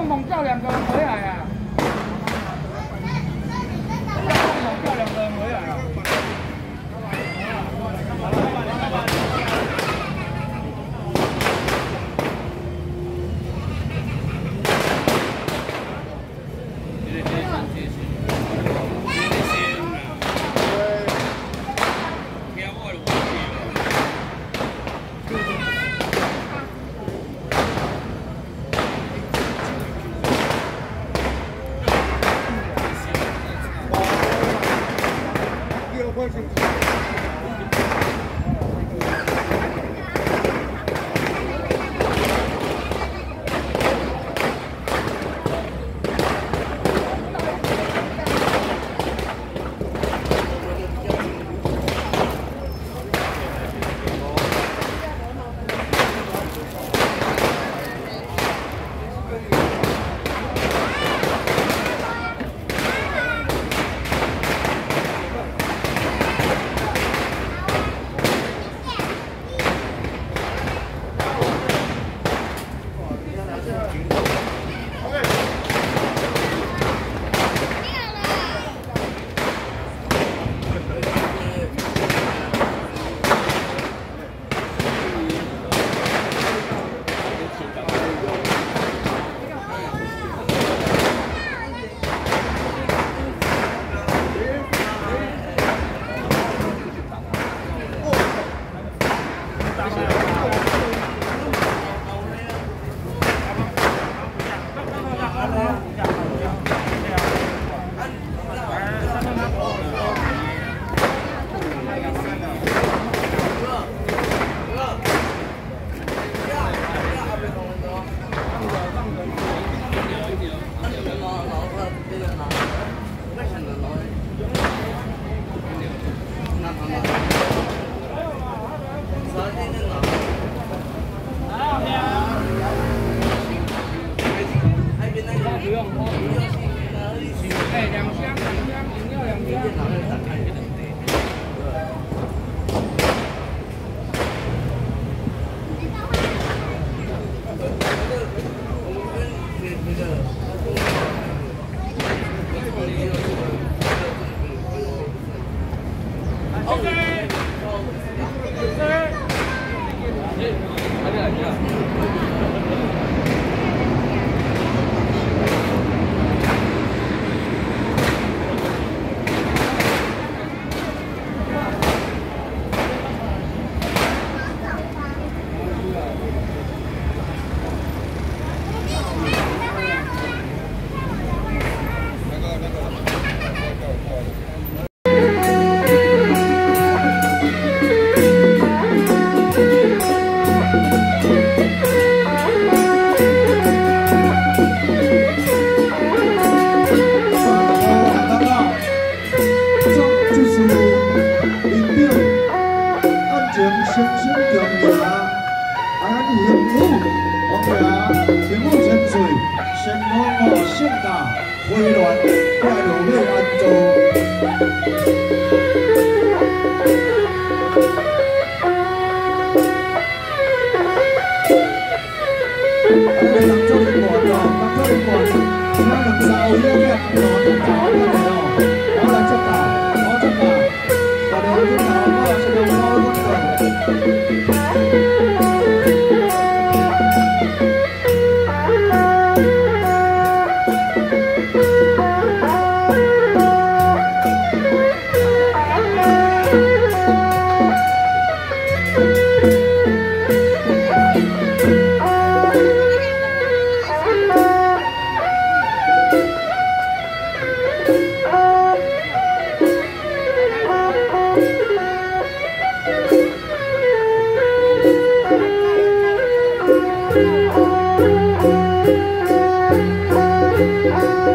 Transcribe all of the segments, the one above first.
凤凰叫两个掌声，强请，咱的主帅陈龙波，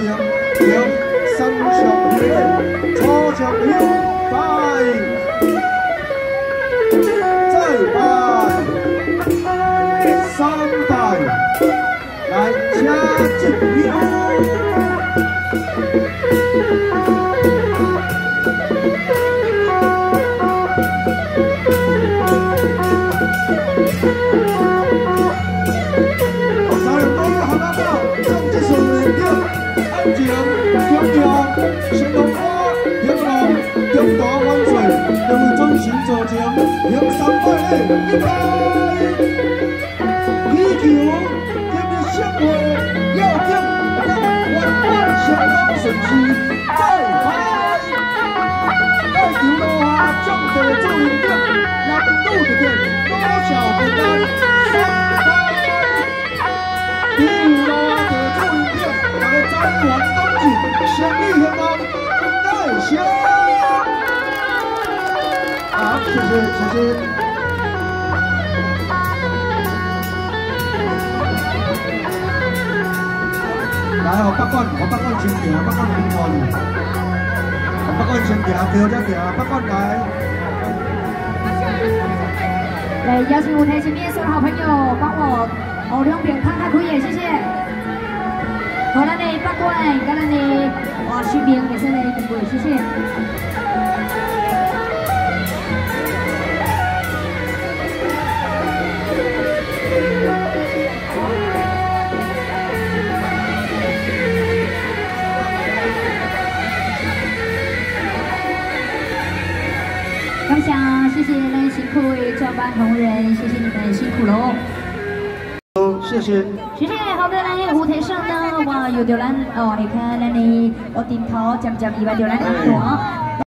这样。求今日生活要紧，万万相当顺心。再拜，在桥路下种地做林顶，人拄着见，多少平安。三拜，桥路下做林顶，大家财源广进，生意兴隆。再谢，好，谢谢，谢谢。来，我八关，我八关先行，八关平安。八关先行，跳着跳，八关来。来，邀请舞台前面所有好朋友帮我哦两边看看可以，谢谢。好，咱的八关，跟咱的哇视频也是来点过，谢谢。谢谢，谢谢们辛苦的专班同仁，谢谢你们辛苦喽。好，谢谢。谢谢，好的，来舞台上呢，哇，有丢兰哦，你看那里我点头，渐渐以外丢兰耳朵。